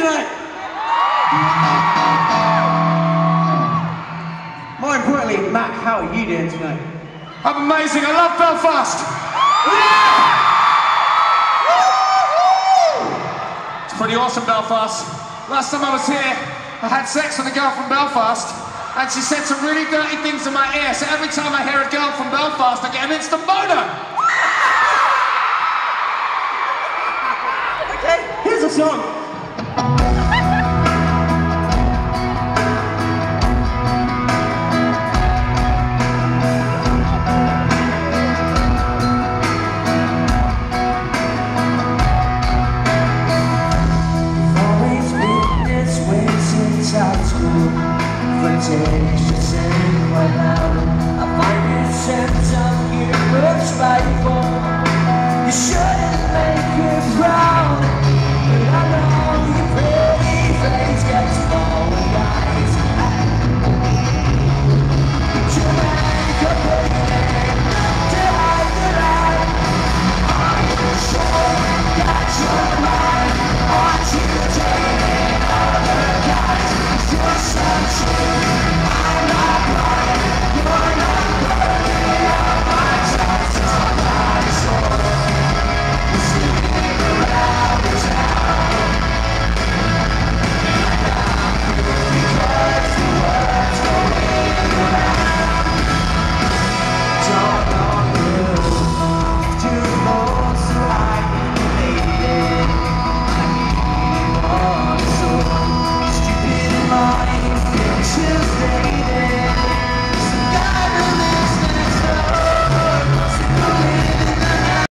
tonight? More importantly, Mac, how are you doing tonight? I'm amazing. I love Belfast. It's pretty awesome, Belfast. Last time I was here, I had sex with a girl from Belfast, and she said some really dirty things in my ear. So every time I hear a girl from Belfast, I get an instant boner. Okay, here's a song I find it sense of you, it's right for